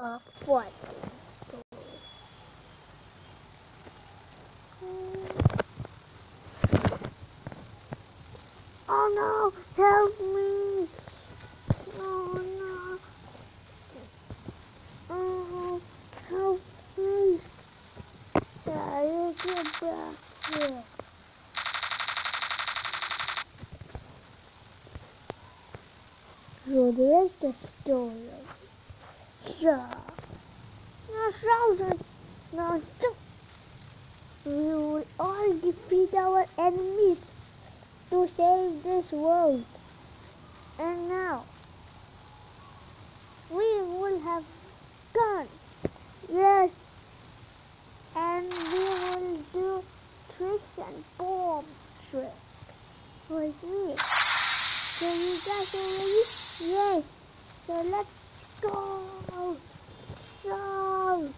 a fighting story. Oh no, help me! Oh no. Oh, help me. Daddy, get back. So there's the story of Shaw. Now Sheldon, now jump. We will all defeat our enemies to save this world. And now, we will have guns. Yes. And we will do tricks and bombs trick with me. So you guys are ready? Yes. So let's. Go. No.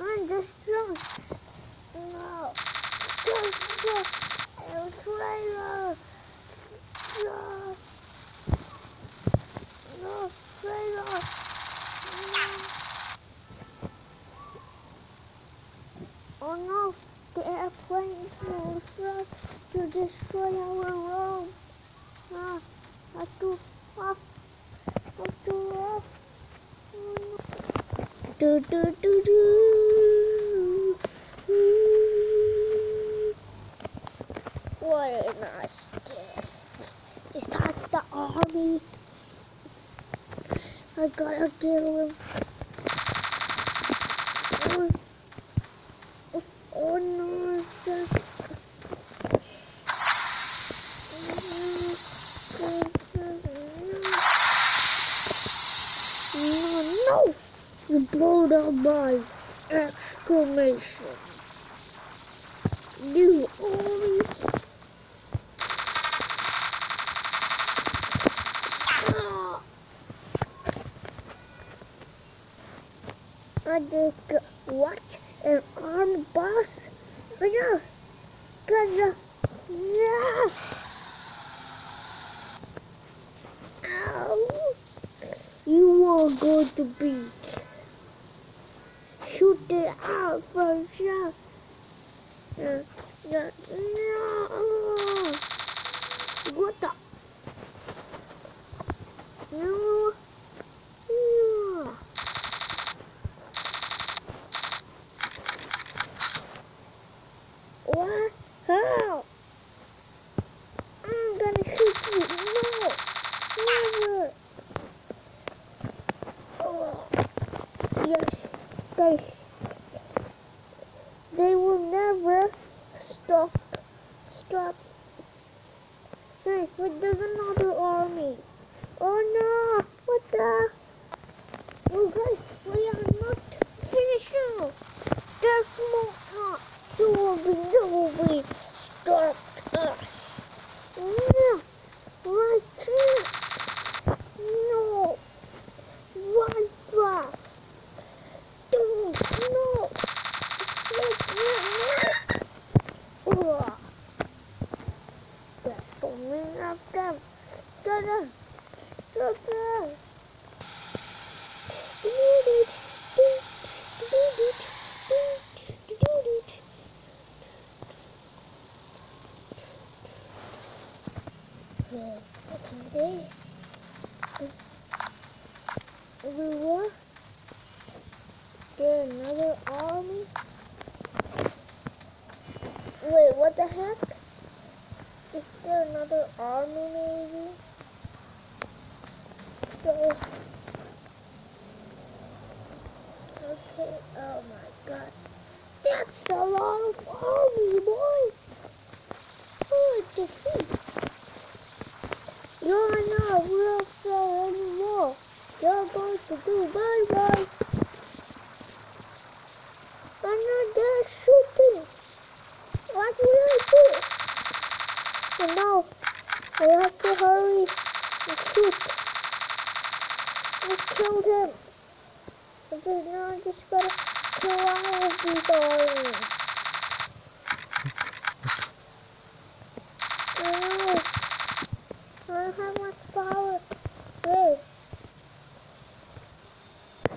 I'm just drunk. No. Just a traitor. No. No. No. Oh no, the airplanes will start to destroy our road. Ah, I I do, ah. Do do do do. What a nice day. Is that the army? I gotta kill him. Oh, oh, no, No, no! You blowed up my exclamation. Always. Ah. I just got what? An armed boss? Oh no! Gotcha! No! Ow! You are going to be it out for sure. Uh, no, no. What the? No. No. What? How? I'm gonna shoot you. No. Never. Oh. Yes. They, they will never stop. Stop. Hey, but there's another army. Oh no! What the? Oh guys, we are not finished now. There's more. Uh, Dobby, Dobby, stop us. No, right here. No. What the? Don't, no. Let me Ugh. There's so many of them. Yeah, what is this? Everywhere? There another army? Wait, what the heck? Is there another army maybe? So. Okay, oh my god. That's a lot of army, boy. Oh, defeat. You're not real anymore. You're going to do bye bye. I'm not done shooting. What will I do? So now I have to hurry and shoot. Killed him. Because now I just gotta kill all of these aliens. I know. I don't have much power. Wait.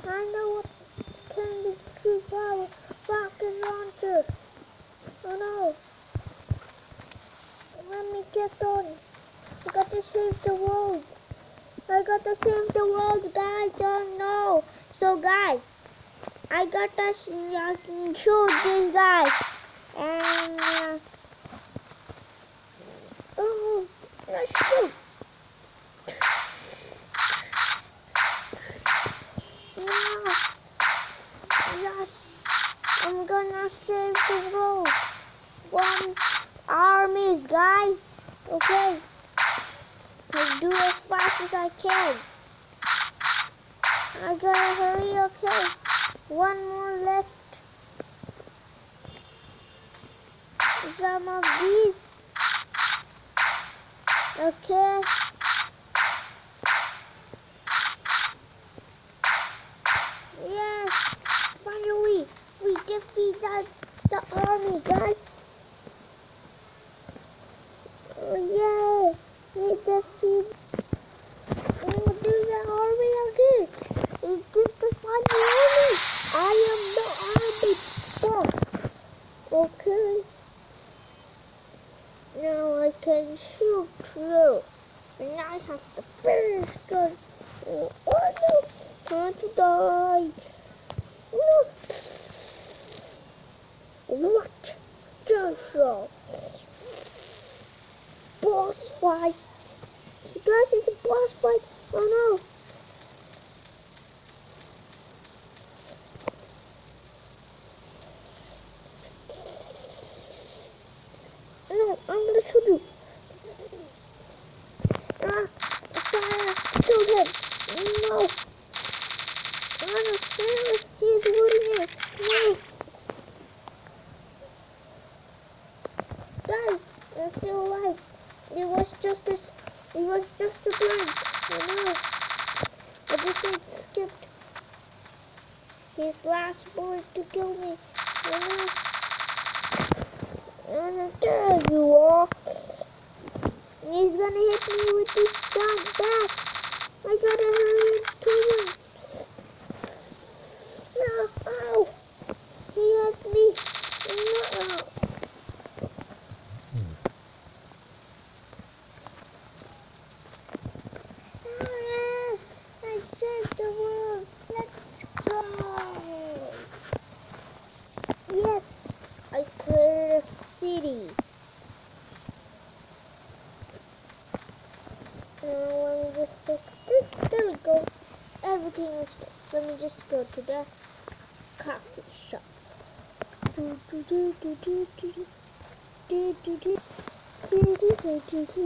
I know what can be true power. Rocket launcher. Oh no. Let me get on. I got to save the world. I got to save the world, guys. Oh no. So guys, I got to sh- I can shoot this guy. And uh, oh, let's shoot. Yes. I'm gonna save the world. One armies, guys. Okay. I'll do as fast as I can. I gotta hurry, okay? One more left. Some of these. Okay. Now I can shoot through. And I have the first gun. Oh, oh no. Time to die. No. What? Just a boss fight. You guys, it's a boss fight. Oh. No, I'm gonna shoot you. Ah, fire! Shoot him! No! Oh no, no, he's looting it! No! Guys, I'm still alive. It was just a, it was just a blank. Oh no! I just need skipped his last bullet to kill me. And there you are. He's gonna hit me with this gun back. I gotta hurry and kill him. to the coffee shop. Do do do do do do do do do do do do do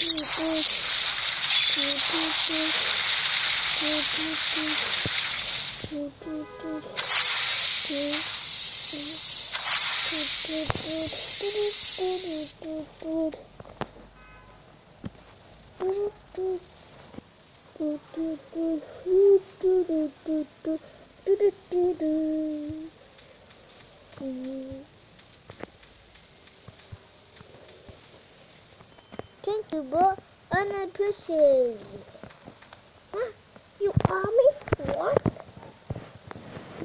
Mm-hmm. Bro. Unappreciated. Huh? You army? What?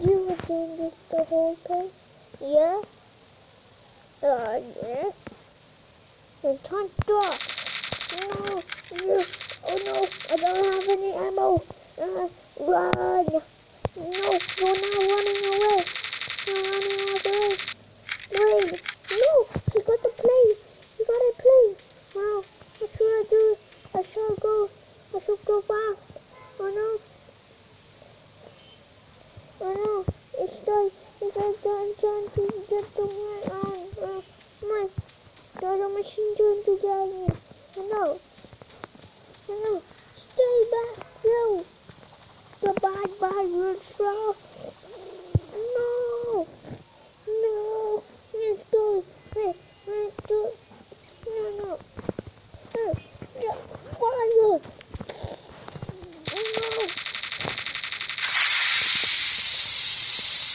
You were doing this the whole time? Yeah? Uh, yeah. Turn door. No, you. Oh no, I don't have any ammo. Uh, run. No, you're not running away. You're running away. Wait, no, she got the plane. She got a plane. Wow, what should I do? I shall go. I shall go fast. Oh no. Oh no, it's like, it's like I'm trying to get to my, um, uh, my, there's a machine trying to get me. Oh no. Oh no, stay back, no. The bad, bad word throw. No. No. Let's go. Wait, let's go. No, no. No. No. Fire. No.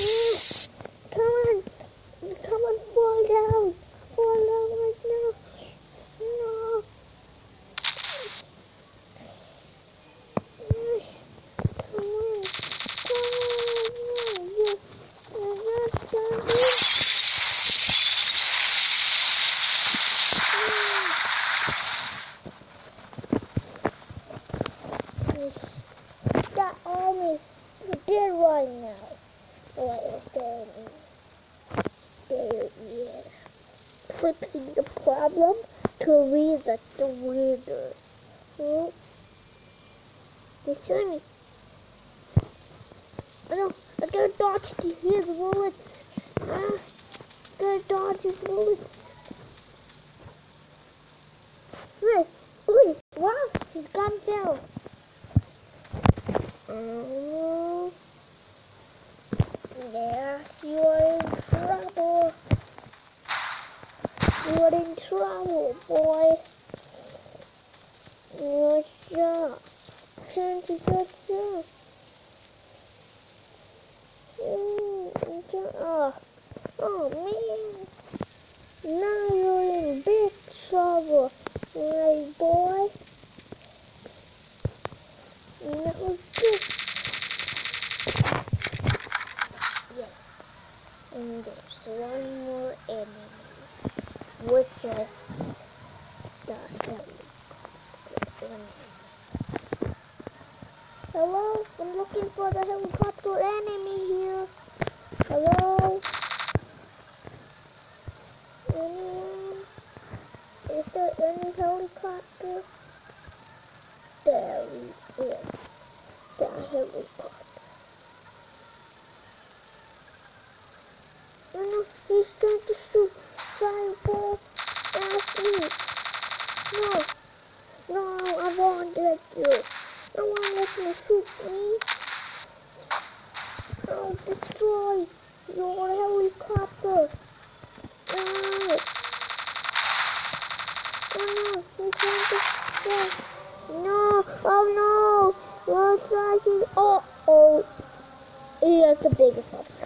Yes. Come on. Come on, fall down. Fall down right now. No. Yes. Come on. Come on. You, you're not done. Yes. That arm is dead right now. What is that? There, yeah. Fixing the problem to read the reader. Hmm? They show me. I don't, I gotta dodge his bullets. Ah, gotta dodge his bullets. Wait, wait, wow, his gun fell. Oh, yes, you are in trouble. You are in trouble, boy. You're shot. Can't you get shot? Mm, oh, oh man. Now you're in big trouble, my boy. No good. Yes. And there's one more enemy, which the helicopter. Hello? I'm looking for the helicopter enemy here. Hello? Anyone? Is there any helicopter? There he is. The helicopter. Oh no, he's trying to shoot fireball at me. No. No, I won't let you. I won't let you shoot me. I'll destroy your helicopter. No. Oh no, he's trying to shoot. No, oh no, you're trying oh, oh. He has the biggest one.